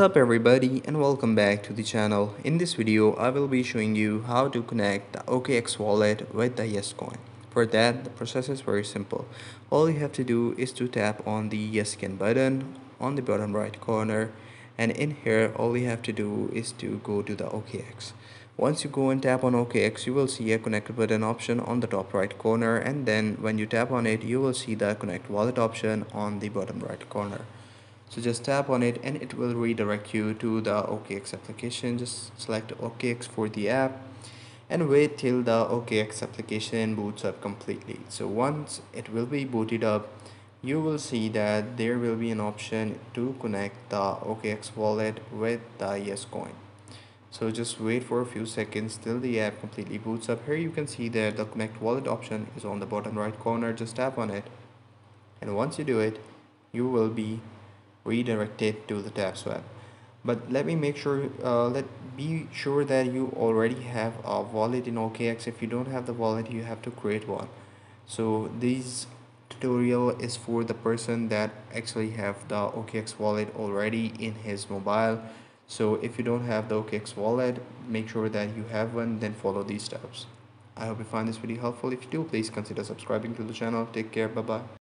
What's up everybody and welcome back to the channel. In this video I will be showing you how to connect the OKX wallet with the YesCoin. For that the process is very simple. All you have to do is to tap on the YesScan button on the bottom right corner and in here all you have to do is to go to the OKX. Once you go and tap on OKX you will see a connect button option on the top right corner and then when you tap on it you will see the connect wallet option on the bottom right corner so just tap on it and it will redirect you to the OKX application. Just select OKX for the app and wait till the OKX application boots up completely. So once it will be booted up you will see that there will be an option to connect the OKX wallet with the YesCoin so just wait for a few seconds till the app completely boots up. Here you can see that the connect wallet option is on the bottom right corner. Just tap on it. And once you do it you will be redirected to the TapSwap but let me make sure uh, let be sure that you already have a wallet in OKX. If you don't have the wallet you have to create one. So this tutorial is for the person that actually have the OKX wallet already in his mobile. So if you don't have the OKX wallet make sure that you have one then follow these steps I hope you find this video helpful. If you do please consider subscribing to the channel. Take care. Bye bye